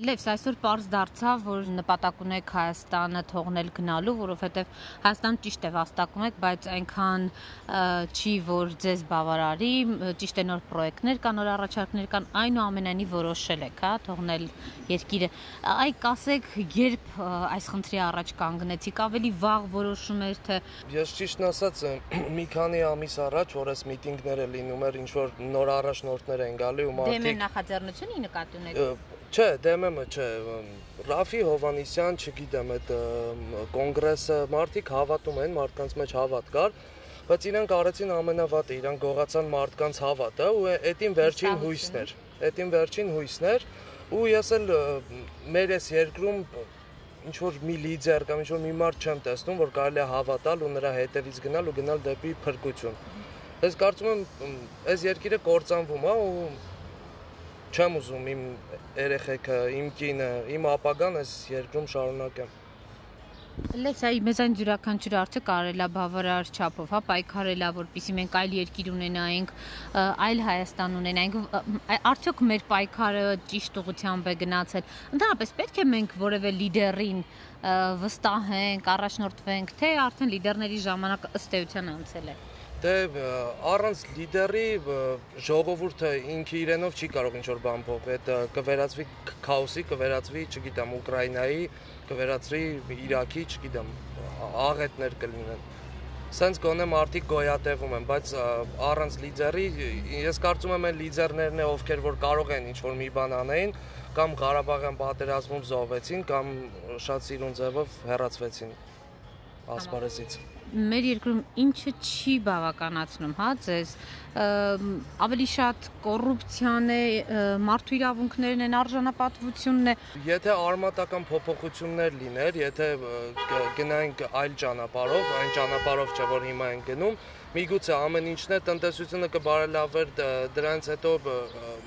Լևս այսօր པարզ դարձավ, որ նպատակ ունեք Հայաստանը թողնել գնալու, որովհետև Հայաստան ճիշտ է վաստակում եք, բայց այնքան չի, որ ձեզ բավարարի, ճիշտ է նոր պրոյեկտներ կան, նոր առաջարկներ կան, այնուամենայնիվ որոշել եք, հա, թողնել երկիրը։ Այ կասեք, երբ այս խնդրի առաջ կանգնեցիք, ավելի վաղ որոշում էր թե Ես ճիշտն ասած մի քանի ամիս առաջ, որ այս միտինգները լինում էր, ինչ որ նոր առաջնորդներ են գալի ու մարդիկ Դեմեմ նախաձեռնությունի նկատի ունեք Չէ, դեմեմը չէ։ Ռաֆի Հովանիսյան, չգիտեմ, այդ կոնգրեսը մարդիկ հավատում են, մարդկանց մեջ հավատ կար, բայց իրանք արեցին ամենավատը, իրանք գողացան մարդկանց հավատը ու այդին վերջին հույսներ։ Այդին վերջին հույսներ ու ես էլ մեր այս երկրում ինչ որ մի լիդեր կամ ինչ որ մի մարդ չեմ տեսնում, որ կարելի է հավատալ ու նրա հետևից գնալ ու գնալ դեպի փրկություն։ Ես կարծում եմ այս երկիրը կործանվում է ու չեմ ուզում իմ երեխեքը, իմ կինը, իմ ապագան այս երկրում շարունակեմ։ Լեսայի մեզ այն յուրաքանչյուր արդյոք կարելա բավարար չափով, հա, պայքարելա, որպեսզի մենք այլ երկիր ունենայինք, այլ Հայաստան ունենայինք, արդյոք մեր պայքարը ճիշտ ուղղությամբ է գնացել։ Ընդհանրապես պետք է մենք որևէ լիդերին վստահենք, առաջնորդվենք, թե արդեն լիդերների ժամանակ ըստ էության անցել է դե առանց լիդերի ժողովուրդը ինքը իրենով չի կարող ինչ որ բան փոխել։ Այդ կվերածվի քաոսի, կվերածվի, չգիտեմ, Ուկրաինայի, կվերածվի Իրաքի, չգիտեմ, աղետներ կլինեն։ Սենց գոնե մարդիկ գոյատևում են, բայց առանց լիդերի ես կարծում եմ այն լիդերներն է, ովքեր որ կարող են ինչ որ մի բան անեին, կամ Ղարաբաղյան պատերազմում զոհվեցին, կամ շատ սիրուն ձևով հեռացվեցին ասպարեզից մեր երկրում ինչը չի բավականացնում, հա, ձեզ ավելի շատ կոռուպցիան է, մարդու իրավունքներն են, արժանապատվությունն է։ Եթե արմատական փոփոխություններ լիներ, եթե գնայինք այլ ճանապարհով, այն ճանապարհով չէ որ հիմա են գնում, միգուցե ամեն ինչն է տնտեսությունը կբարելավեր դրանից հետո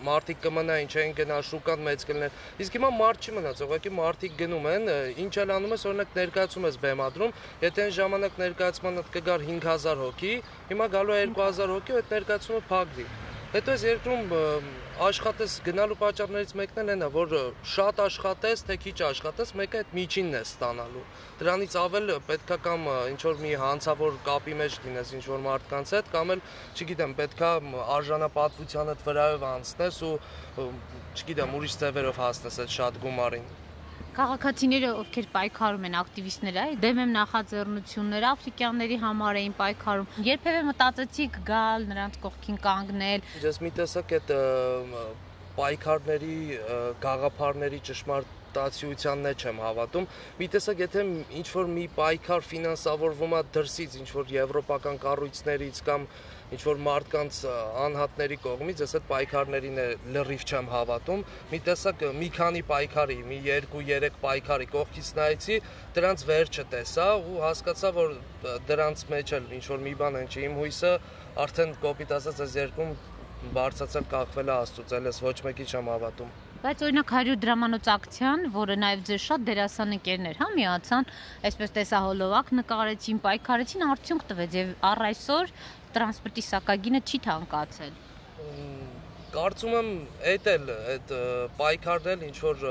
մարդիկ կմնային չէին գնա շուկան մեծ կլիներ իսկ հիմա մարդ չի մնաց ուղղակի մարդիկ գնում են ինչ էլ անում ես օրինակ ներկայացում ես բեմադրում եթե այն ժամանակ ներկայացմանը կգար 5000 հոգի հիմա գալու է 2000 հոգի այդ ներկայացումը փակվի Հետո այս երկրում աշխատես գնալու պատճառներից մեկն էլ այն է, որ շատ աշխատես, թե քիչ աշխատես, մեկը այդ միջինն է ստանալու։ Դրանից ավել պետքա կամ ինչ որ մի հանցավոր կապի մեջ լինես ինչ որ մարդկանց հետ, կամ էլ, չգիտեմ, պետքա արժանապատվությանդ վրայով անցնես ու չգիտեմ, ուրիշ ձևերով հասնես այդ շատ գումարին։ Քաղաքացիները, ովքեր պայքարում են, ակտիվիստները, դեմ եմ նախաձեռնությունները աֆրիկյանների համար էին պայքարում։ Երբևէ մտածեցիք գալ նրանց կողքին կանգնել։ Ես մի տեսակ այդ պայքարների, գաղափարների ճշմարտ տացիությանն է չեմ հավատում։ Մի տեսակ եթե ինչ որ մի պայքար ֆինանսավորվում է դրսից, ինչ որ եվրոպական կառույցներից կամ ինչ որ մարդկանց անհատների կողմից, ես այդ պայքարներին է լրիվ չեմ հավատում։ Մի տեսակ մի քանի պայքարի, մի 2-3 պայքարի կողքից նայեցի, դրանց վերջը տեսա ու հասկացա, որ դրանց մեջ էլ ինչ որ մի բան են չի։ Իմ հույսը արդեն կոպիտ ասած այս երկում բարձացել կախվել է Աստծուց, այլես ոչ մեկի չեմ հավատում։ Բայց օրինակ 100 դրամանոց ակցիան, որը նաև ձեր շատ դերասան ընկերներ հա միացան, այսպես տեսահոլովակ նկարեցին, պայքարեցին, արդյունք տվեց եւ առ այսօր տրանսպորտի սակագինը չի թանկացել։ Կարծում եմ այդ էլ այդ պայքարն էլ ինչ որ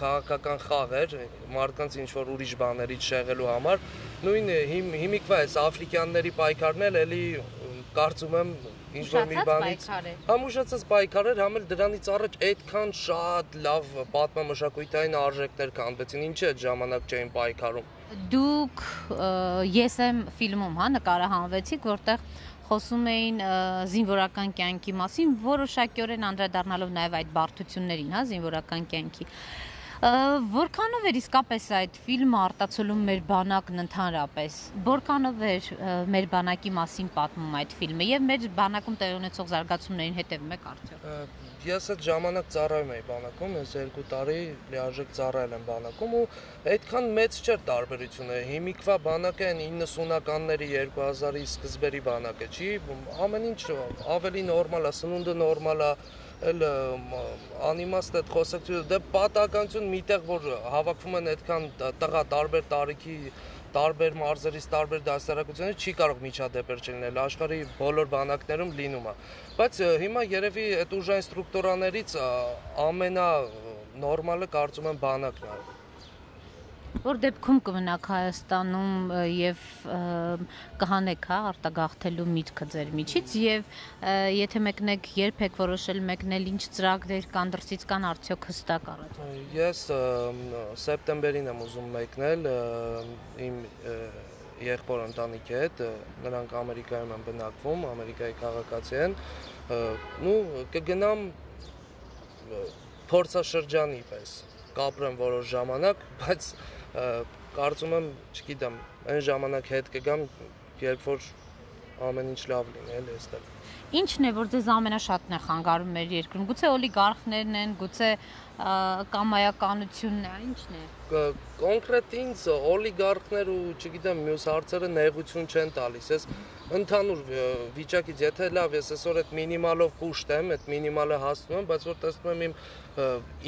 քաղաքական խաղ էր մարդկանց ինչ որ ուրիշ բաներից շեղելու համար նույն հիմիկվա էս աֆրիկյանների պայքարն էլ էլի կարծում եմ ինչ որ մի բանից համ ուշացած պայքարեր, համ էլ դրանից առաջ այդքան շատ լավ պատմամշակութային արժեքներ կանվեցին, ինչի այդ ժամանակ չէին պայքարում։ Դուք ես եմ ֆիլմում, հա, նկարահանվեցիք, որտեղ խոսում էին զինվորական կյանքի մասին, որոշակիորեն անդրադառնալով նաև այդ բարդություններին, հա, զինվորական կյանքի։ Որքանով էր իսկապես այդ ֆիլմը արտացոլում մեր բանակն ընդհանրապես։ Որքանով էր մեր բանակի մասին պատմում այդ ֆիլմը եւ մեր բանակում տեղի ունեցող զարգացումներին հետևում եք արդյոք։ Ես այդ ժամանակ ծառայում էի բանակում, ես 2 տարի լիարժեք ծառայել եմ բանակում ու այդքան մեծ չէր տարբերությունը։ Հիմիկվա բանակը այն 90-ականների 2000-ի սկզբերի բանակը չի, ամեն ինչ ավելի նորմալ է, սնունդը նորմալ է, էլ անիմաստ այդ խոսակցությունը դե պատահականություն միտեղ որ հավաքվում են այդքան տղա տարբեր տարիքի տարբեր մարզերից տարբեր դասարակությունից չի կարող միջադեպեր չլինել աշխարհի բոլոր բանակներում լինում է բայց հիմա երևի այդ ուժային ստրուկտուրաներից ամենա նորմալը կարծում եմ բանակն է Որ դեպքում կմնաք Հայաստանում եւ կհանեք հա արտագաղթելու միտքը ձեր միջից եւ եթե մեկնեք երբ եք որոշել մեկնել ինչ ծրագրեր կան դրսից կան արդյոք հստակ առաջ Ես սեպտեմբերին եմ ուզում մեկնել իմ եղբոր ընտանիքի հետ նրանք Ամերիկայում են բնակվում Ամերիկայի քաղաքացի են ու կգնամ փորձաշրջանի պես կապրեմ որոշ ժամանակ բայց կարծում եմ, չգիտեմ, այն ժամանակ հետ կգամ, երբ որ ամեն ինչ լավ լինի, էլի այստեղ։ Ինչն է, որ ձեզ ամենաշատն է խանգարում մեր երկրում։ Գուցե օլիգարխներն են, գուցե կամայականությունն է, ինչն է։ Կոնկրետ ինձ օլիգարխներ ու, չգիտեմ, մյուս հարցերը նեղություն չեն տալիս։ Ես ընդհանուր վիճակից, եթե լավ, ես այսօր այդ մինիմալով կուշտ եմ, այդ մինիմալը հասնում եմ, բայց որ տեսնում եմ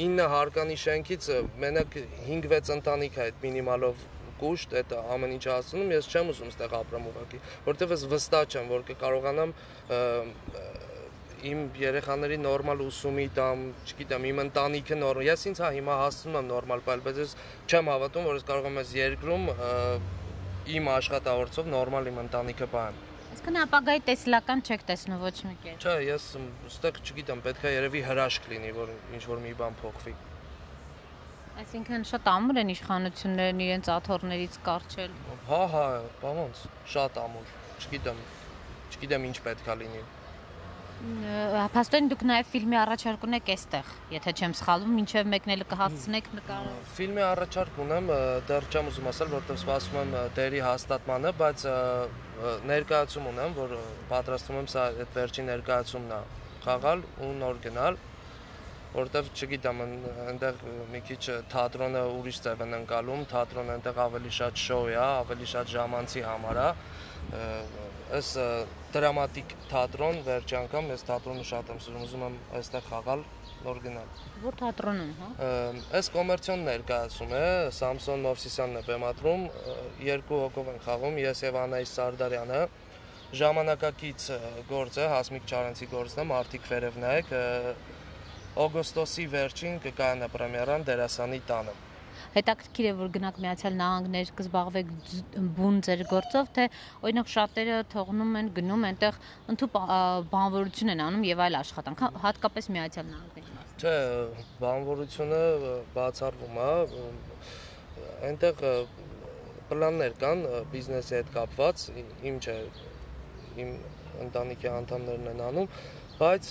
իմ 9 հարկանի շենքից մենակ 5-6 ընտանիք է այդ մինիմալով կուշտ, այդ ամեն ինչ հասնում, ես չեմ ուզում ստեղ ապրեմ ուղղակի, որովհետև ես վստահ չեմ, որ կկարողանամ իմ երեխաների նորմալ ուսումի տամ, չգիտեմ, իմ ընտանիքը նորմալ։ Ես ինձ հա հիմա հասնում եմ նորմալ պայել, բայց ես չեմ հավատում, որ ես կարող եմ այս երկրում իմ աշխատավորցով նորմալ իմ ընտանիքը պահեմ։ Այսինքն ապագայի տեսլական չեք տեսնում ոչ մի կերպ։ Չէ, ես ստեղ չգիտեմ, պետքա երևի հրաշք լինի, որ ինչ որ մի բան փոխվի։ Այսինքն շատ ամուր են իշխանություններն իրենց աթոռներից կարճել։ Հա, հա, բա ոնց, շատ ամուր։ Չգիտեմ, չգիտեմ ինչ պետքա լինի։ Փաստորեն դուք նաև ֆիլմի առաջարկ ունեք այստեղ, եթե չեմ սխալվում, ինչև մեկնելը կհասցնեք նկարը։ Ֆիլմի առաջարկ ունեմ, դեռ չեմ ուզում ասել, որովհետև սպասում եմ դերի հաստատմանը, բայց ներկայացում ունեմ, որ պատրաստվում եմ սա այդ վերջին ներկայացումն է խաղալ ու նոր գնալ որտեվ չգիտեմ այնտեղ մի քիչ թատրոնը ուրիշ ձև են անցալում, թատրոնը այնտեղ ավելի շատ շոու է, ավելի շատ ժամանցի համար է այս դրամատիկ թատրոն վերջի անգամ ես թատրոնը շատ եմ սիրում, ուզում եմ այստեղ խաղալ նոր գնալ։ Որ թատրոնում, հա։ Այս կոմերցիոն ներկայացում է, Սամսոն Մովսիսյանն է բեմադրում, երկու հոգով են խաղում, ես եւ Անայիս Սարդարյանը։ Ժամանակակից գործ է, Հասմիկ Չարենցի գործն է, Մարտիկ Վերևնայք։ Օգոստոսի վերջին կկայանա պրեմիերան Դերասանի տանը հետաքրքիր է որ գնաք Միացյալ Նահանգներ կզբաղվեք բուն ձեր գործով, թե օրինակ շատերը թողնում են գնում այնտեղ ընդհանուր բանվորություն են անում եւ այլ աշխատանք, հա, հատկապես Միացյալ Նահանգների մասին։ Չէ, բանվորությունը բացառվում է, այնտեղ պլաններ կան բիզնեսի հետ կապված, իմ չէ, իմ ընտանիքի անդամներն են անում, բայց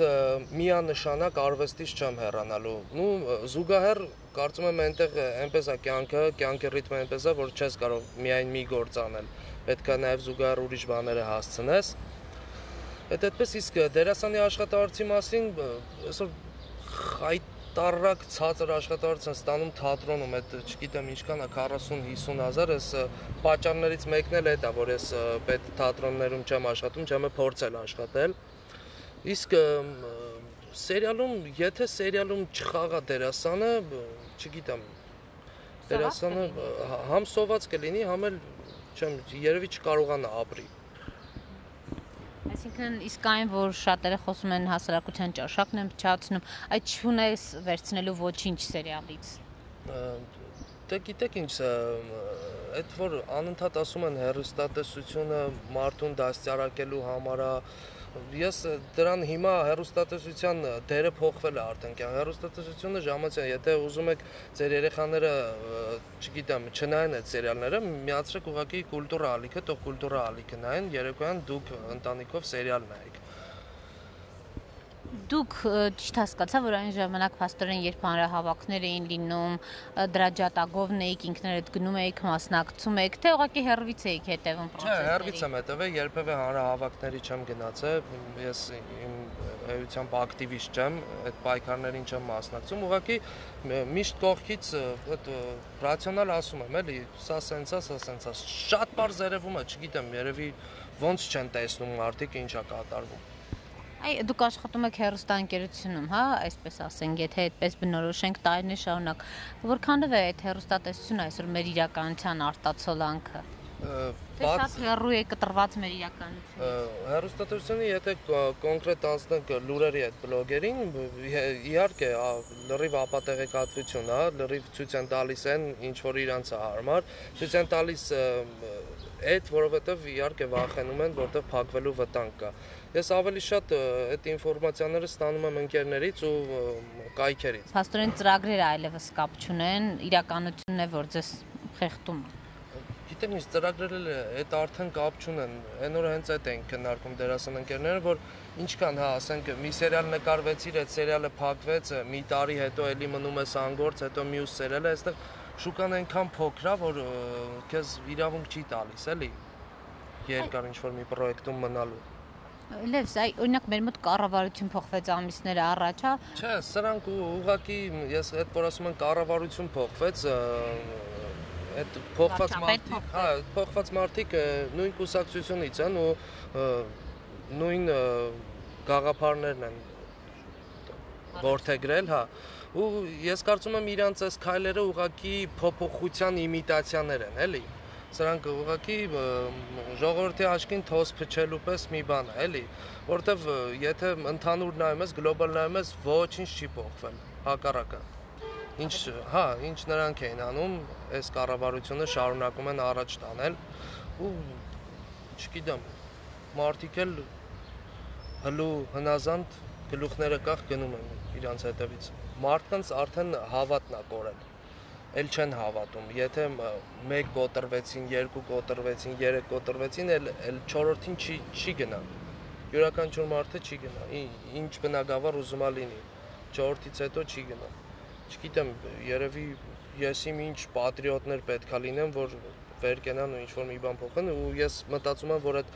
միանշանակ արվեստից չեմ հեռանալու։ Ну զուգահեռ կարծում եմ այնտեղ այնպես է կյանքը, կյանքի ռիթմը այնպես է, որ չես կարող միայն մի գործ անել։ Պետք է նաև զուգահեռ ուրիշ բաները հասցնես։ Այդ այդպես իսկ դերասանի աշխատավարձի մասին այսօր խայտարակ ցածր աշխատավարձ են ստանում թատրոնում, այդ չգիտեմ ինչքան է 40-50 հազար, այս պատճառներից մեկն էլ է դա, որ ես պետ թատրոններում չեմ աշխատում, չեմ փորձել աշխատել։ Իսկ սերիալում, եթե սերիալում չխաղա դերասանը, չգիտեմ, դերասանը համ սոված կլինի, համ էլ չեմ երևի չկարողանա ապրի։ Այսինքն իսկ այն որ շատերը խոսում են հասարակության ճաշակն են փչացնում, այդ չունես վերցնելու ոչինչ սերիալից։ Դե գիտեք ինչ, այդ որ անընդհատ ասում են հերոստատեսությունը մարդուն դաստիարակելու համար է, ես դրան հիմա հերոստատեսության դերը փոխվել է արդեն հերոստատեսությունը ժամանցիա եթե ուզում եք ձեր երեխաները չգիտեմ չնայեն այդ սերիալները միացրեք ուղղակի կուլտուրա ալիքը թող կուլտուրա ալիքը նայեն երեկոյան դուք ընտանիքով սերիալ նայեք Դուք ճիշտ հասկացա, որ այն ժամանակ փաստորեն երբ հանրահավաքներ էին լինում, դրա ջատագովն էիք ինքներդ գնում էիք, մասնակցում էիք, թե ուղղակի հերվից էիք հետևում process-ների։ Չէ, հերվից եմ հետևել, երբևէ հանրահավաքների չեմ գնացել, ես իմ էությամբ ակտիվիստ չեմ, այդ պայքարներին չեմ մասնակցում, ուղղակի միշտ կողքից այդ ռացիոնալ ասում եմ, էլի, սա սենցա, սա սենցա։ Շատ բարձ երևում է, չգիտեմ, երևի ոնց չեն տեսնում մարդիկ ինչա կատարվում։ Այ դուք աշխատում եք հերոստանգերությունում, հա, այսպես ասենք, եթե այդպես բնորոշենք տարիներ շարունակ, որքանով է այդ հերոստատեսությունը այսօր մեր իրականության արտացոլանքը։ Թե շատ հեռու է կտրված մեր իրականությունից։ Հերոստատությունը եթե կոնկրետ անցնենք լուրերի այդ բլոգերին, իհարկե լրիվ ապատեղեկատվություն, հա, լրիվ ցույց են տալիս են ինչ որ իրանց է հարմար, ցույց են տալիս այդ, որովհետև իհարկե վախենում են, որտեղ փակվելու վտանգ կա։ Ես ավելի շատ այդ ինֆորմացիաները ստանում եմ ընկերներից ու կայքերից։ Փաստորեն ծրագրերը այլևս կապ չունեն, իրականությունն է, որ ձեզ խեղդում գիտեմ ինչ ծրագրերը այդ արդեն կապ չունեն։ Այն օրը հենց այդ են քննարկում դերասան ընկերները, որ ինչքան հա, ասենք մի սերիալ նկարվեցիր, այդ սերիալը փակվեց, մի տարի հետո էլի մնում է սանգործ, հետո մյուս սերիալը, այստեղ շուկան այնքան փոքր է, որ քեզ իրավունք չի տալիս, էլի երկար ինչ որ մի պրոյեկտում մնալու։ Լևս, այ օրինակ մեր մոտ կառավարություն փոխվեց ամիսներ առաջ, հա։ Չէ, սրանք ուղղակի ես այդ որ ասում են կառավարություն փոխվեց, այդ փոխված մարդիկ, հա, փոխված մարդիկ նույն կուսակցությունից են ու նույն գաղափարներն են որթեգրել, հա ու ես կարծում եմ իրանց այս քայլերը ուղակի փոփոխության իմիտացիաներ են, էլի։ Սրանք ուղղակի ժողովրդի աչքին թոս փչելու պես մի բան է, էլի, որտեվ եթե ընդհանուր նայում ես, գլոբալ նայում ես, ոչինչ չի փոխվել, հակառակը։ Ինչ, հա, ինչ նրանք էին անում, այս կառավարությունը շարունակում են առաջ տանել ու չգիտեմ, մարդիկ էլ հլու հնազանդ գլուխները կախ գնում են իրանց հետևից։ Մարդկանց արդեն հավատն է կորել էլ չեն հավատում։ Եթե 1 կոտրվեցին, 2 կոտրվեցին, 3 կոտրվեցին, էլ էլ 4-ին չի չի գնա։ Յուրաքանչյուր մարդը չի գնա։ Ինչ բնակավար ուզում ա լինի։ 4-ից հետո չի գնա։ Չգիտեմ, երևի ես իմ ինչ պատրիոտներ պետքա լինեմ, որ վեր կենան ու ինչ որ մի բան փոխեն ու ես մտածում եմ, որ այդ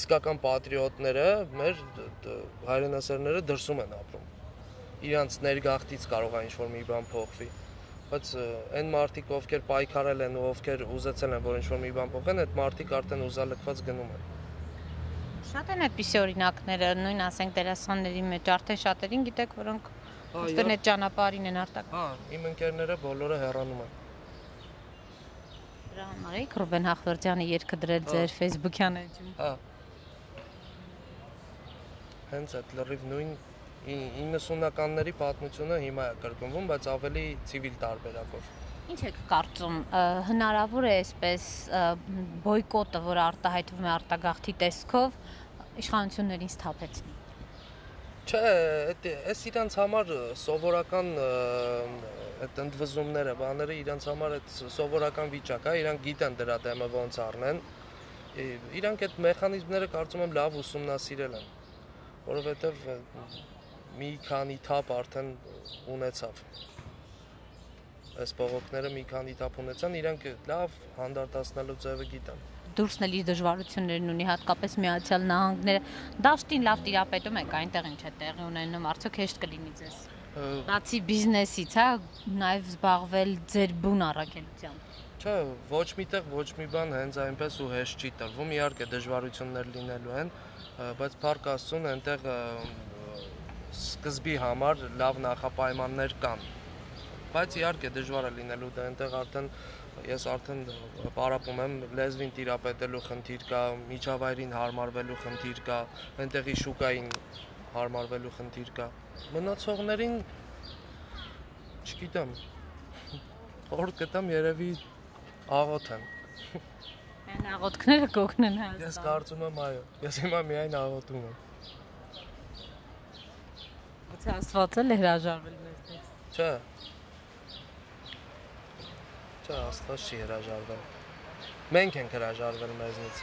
իսկական պատրիոտները մեր հայրենասերները դրսում են ապրում։ Իրանց ներգաղթից կարող է ինչ որ մի բան փոխվի բայց այն մարդիկ, ովքեր պայքարել են ու ովքեր ուզեցել են, որ ինչ-որ մի բան փոխեն, այդ մարդիկ արդեն ուզալքված գնում են։ Շատ են այդպիսի օրինակները, նույն ասենք դերասանների մեջ, արդեն շատերին գիտեք, որոնք ըստեն այդ ճանապարհին են արտակ։ Հա, իմ ընկերները բոլորը հեռանում են։ Դրա համար էի Ռուբեն Հախվերդյանի երգը դրել ձեր Facebook-յան էջում։ Հա։ Հենց այդ լրիվ նույն 90-ականների պատմությունը հիմա է կրկնվում, բայց ավելի ցիվիլ տարբերակով։ Ինչ եք կարծում, հնարավոր է այսպես բոյկոտը, որ արտահայտվում է արտագաղթի տեսքով, իշխանություններին սթափեցնի։ Չէ, այս իրանց համար սովորական այդ ընդվզումները, բաները իրանց համար այդ սովորական վիճակ է, իրանք գիտեն դրա դեմը ոնց առնեն։ Իրանք այդ մեխանիզմները կարծում եմ լավ ուսումնասիրել են, որովհետև մի քանի թափ արդեն ունեցավ։ Այս բողոքները մի քանի թափ ունեցան, իրանք լավ հանդարտացնելու ձևը գիտեն դուրսն էլի դժվարություններն ունի հատկապես միացյալ նահանգները դաշտին լավ տիրապետում եք այնտեղ ինչ է տեղի ունենում արդյոք հեշտ կլինի ձեզ բացի բիզնեսից հա նաև զբաղվել ձեր բուն առաքելությամբ Չէ, ոչ միտեղ ոչ մի բան հենց այնպես ու հեշտ չի տրվում։ Իհարկե դժվարություններ լինելու են, բայց փառք Աստծուն այնտեղ սկզբի համար լավ նախապայմաններ կան։ Բայց իհարկե դժվար է լինելու դա այնտեղ արդեն ես արդեն պարապում եմ լեզվին տիրապետելու խնդիր կա, միջավայրին հարմարվելու խնդիր կա, այնտեղի շուկային հարմարվելու խնդիր կա։ Մնացողներին չգիտեմ։ Որ կտամ երևի աղոթեն։ Այն աղոթքները կօգնեն Հայաստան։ Ես կարծում եմ այո։ Ես հիմա միայն աղոթում եմ։ Գուցե Աստվածը էլ հրաժարվել մեզնից։ Չէ։ Չէ, Աստված չի հրաժարվել։ Մենք ենք հրաժարվել մեզնից։